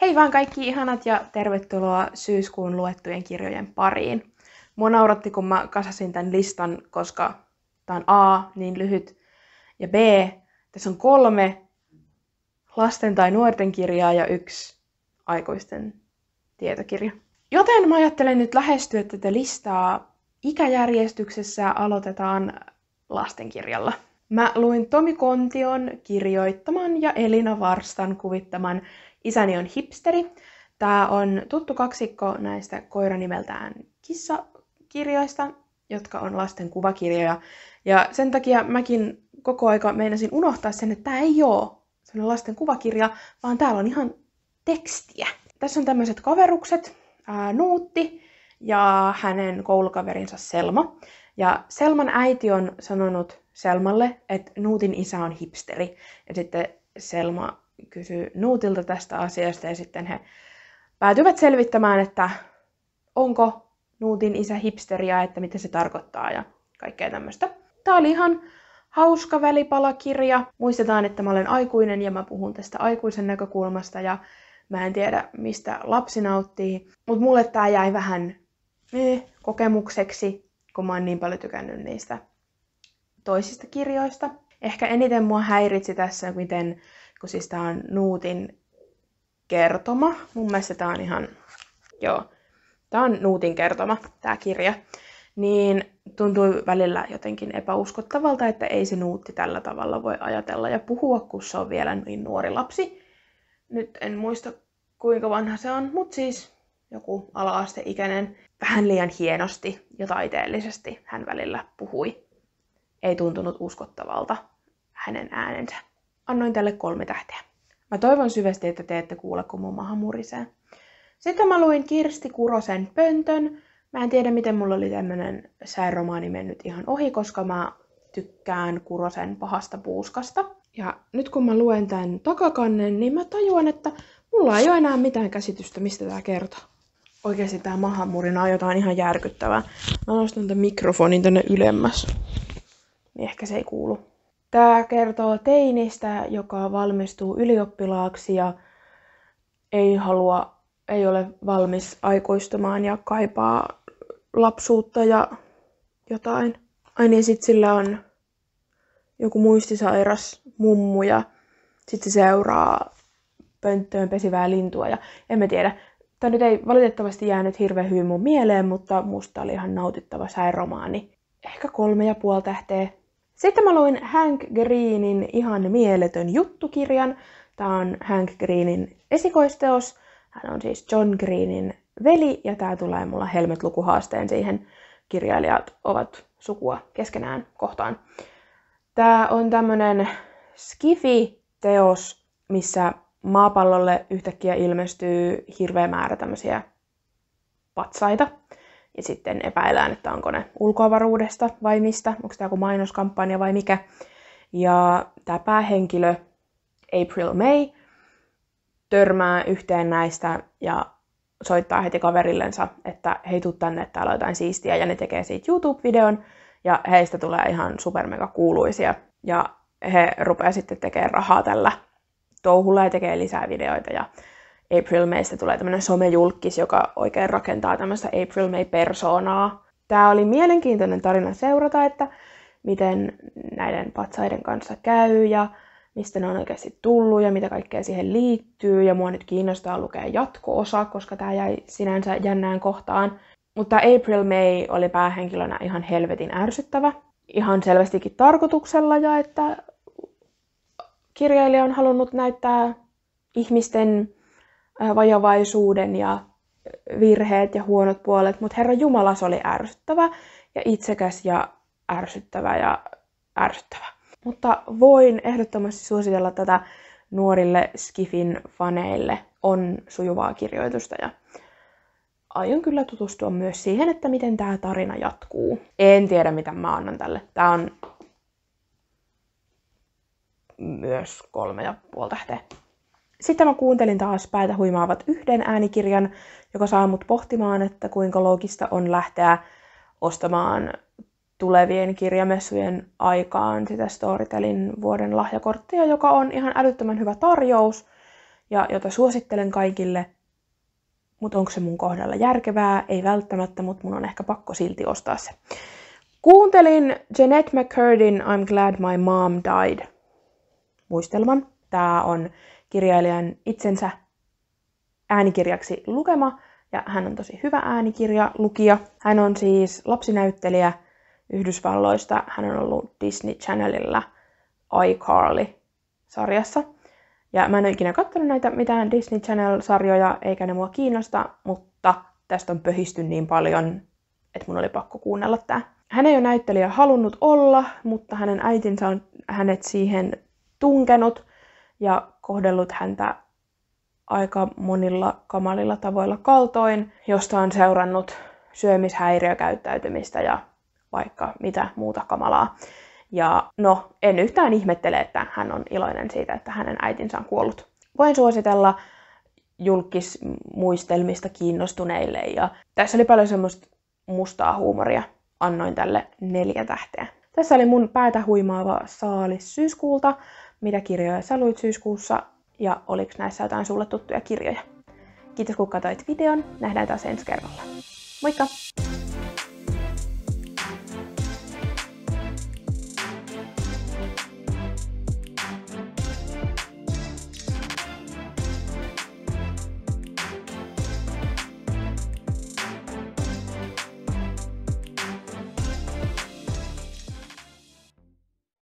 Hei vaan kaikki ihanat ja tervetuloa syyskuun luettujen kirjojen pariin. Mua nauratti, kun mä kasasin tämän listan, koska tää on A, niin lyhyt, ja B, tässä on kolme lasten tai nuorten kirjaa ja yksi aikuisten tietokirja. Joten mä ajattelen nyt lähestyä tätä listaa ikäjärjestyksessä aloitetaan lastenkirjalla. Mä luin Tomi Kontion kirjoittaman ja Elina Varstan kuvittaman Isäni on hipsteri. Tämä on tuttu kaksikko näistä koiranimeltään kissakirjoista, jotka on lasten kuvakirjoja. Ja sen takia mäkin koko aika meinasin unohtaa sen, että tämä ei ole sellainen lasten kuvakirja, vaan täällä on ihan tekstiä. Tässä on tämmöiset kaverukset, ää, Nuutti ja hänen koulukaverinsa Selma. Ja Selman äiti on sanonut Selmalle, että Nuutin isä on hipsteri. Ja sitten Selma kysyy Nuutilta tästä asiasta ja sitten he päätyvät selvittämään, että onko Nuutin isä hipsteriä, että mitä se tarkoittaa ja kaikkea tämmöistä. Tämä oli ihan hauska välipalakirja. Muistetaan, että mä olen aikuinen ja mä puhun tästä aikuisen näkökulmasta ja mä en tiedä, mistä lapsi nauttii. Mutta mulle tämä jäi vähän eh, kokemukseksi, kun mä oon niin paljon tykännyt niistä toisista kirjoista. Ehkä eniten mua häiritsi tässä, miten, kun siis tää on Nuutin kertoma. Mun mielestä tää on ihan, joo, tää on Nuutin kertoma, tää kirja. Niin tuntui välillä jotenkin epäuskottavalta, että ei se Nuutti tällä tavalla voi ajatella ja puhua, kun se on vielä niin nuori lapsi. Nyt en muista kuinka vanha se on, mutta siis joku ala-asteikäinen vähän liian hienosti ja taiteellisesti hän välillä puhui. Ei tuntunut uskottavalta hänen äänensä. Annoin tälle kolme tähteä. Mä toivon syvästi, että te ette kuule, kun mun maha murisee. Sitten mä luin Kirsti Kurosen Pöntön. Mä en tiedä, miten mulla oli tämmönen sääromaani mennyt ihan ohi, koska mä tykkään Kurosen pahasta puuskasta. Ja nyt kun mä luen tämän takakannen, niin mä tajuan, että mulla ei ole enää mitään käsitystä, mistä tämä kertoo. Oikeasti tämä mahamurina on jotain ihan järkyttävää. Mä nostan tämän mikrofonin tänne ylemmäs. Niin ehkä se ei kuulu. Tämä kertoo teinistä, joka valmistuu ylioppilaaksi ja ei halua, ei ole valmis aikuistumaan ja kaipaa lapsuutta ja jotain. Ai niin, sit sillä on joku muistisairas mummu ja sitten se seuraa pönttöön pesivää lintua ja en mä tiedä. Tämä nyt ei valitettavasti jäänyt hirveän hyvin mun mieleen, mutta musta oli ihan nautittava säiromaani. Ehkä kolme ja puoli tähteä. Sitten mä luin Hank Greenin ihan mieletön juttukirjan. Tämä on Hank Greenin esikoisteos. Hän on siis John Greenin veli ja tämä tulee mulla Helmet-lukuhaasteen siihen. Kirjailijat ovat sukua keskenään kohtaan. Tämä on tämmönen skifi-teos, missä maapallolle yhtäkkiä ilmestyy hirveä määrä tämmöisiä patsaita. Ja sitten epäillään, että onko ne ulkoavaruudesta vai mistä, onko tämä joku mainoskampanja vai mikä. Ja tämä päähenkilö April May törmää yhteen näistä ja soittaa heti kaverillensa, että hei tuu tänne, että täällä on jotain siistiä, ja ne tekee siitä YouTube-videon, ja heistä tulee ihan supermega kuuluisia. Ja he rupeaa sitten tekemään rahaa tällä touhulla ja tekee lisää videoita, ja April Maystä tulee tämmöinen somejulkis, joka oikein rakentaa tämmöistä April May-persoonaa. Tämä oli mielenkiintoinen tarina seurata, että miten näiden patsaiden kanssa käy ja mistä ne on oikeasti tullut ja mitä kaikkea siihen liittyy. Ja mua nyt kiinnostaa lukea jatko-osa, koska tämä jäi sinänsä jännään kohtaan. Mutta April May oli päähenkilönä ihan helvetin ärsyttävä. Ihan selvästikin tarkoituksella ja että kirjailija on halunnut näyttää ihmisten vajavaisuuden ja virheet ja huonot puolet, mutta Herra Jumala se oli ärsyttävä ja itsekäs ja ärsyttävä ja ärsyttävä. Mutta voin ehdottomasti suositella tätä nuorille Skifin faneille. On sujuvaa kirjoitusta ja aion kyllä tutustua myös siihen, että miten tämä tarina jatkuu. En tiedä, mitä mä annan tälle. Tämä on myös kolme ja puoli tähteä. Sitten mä kuuntelin taas päätä huimaavat yhden äänikirjan, joka saa mut pohtimaan, että kuinka loogista on lähteä ostamaan tulevien kirjamessujen aikaan sitä Storytelin vuoden lahjakorttia, joka on ihan älyttömän hyvä tarjous. ja jota suosittelen kaikille, mutta onko se mun kohdalla järkevää? Ei välttämättä, mutta mun on ehkä pakko silti ostaa se. Kuuntelin Jeanette McCurdin I'm Glad My Mom Died muistelman. Tämä on kirjailijan itsensä äänikirjaksi lukema, ja hän on tosi hyvä äänikirja lukija. Hän on siis lapsinäyttelijä Yhdysvalloista. Hän on ollut Disney Channelilla iCarly-sarjassa. Ja mä en ole ikinä katsonut näitä mitään Disney Channel-sarjoja, eikä ne mua kiinnosta, mutta tästä on pöhisty niin paljon, että mun oli pakko kuunnella tää. Hän ei ole näyttelijä halunnut olla, mutta hänen äitinsä on hänet siihen tunkenut ja kohdellut häntä aika monilla kamalilla tavoilla kaltoin, josta on seurannut syömishäiriökäyttäytymistä ja vaikka mitä muuta kamalaa. Ja no, en yhtään ihmettele, että hän on iloinen siitä, että hänen äitinsä on kuollut. Voin suositella julkismuistelmista kiinnostuneille. Ja tässä oli paljon semmoista mustaa huumoria. Annoin tälle neljä tähteä. Tässä oli mun päätä huimaava saalis syyskuulta. Mitä kirjoja sä luit syyskuussa ja oliko näissä jotain sulle tuttuja kirjoja? Kiitos kun katsoit videon. Nähdään taas ensi kerralla. Moikka!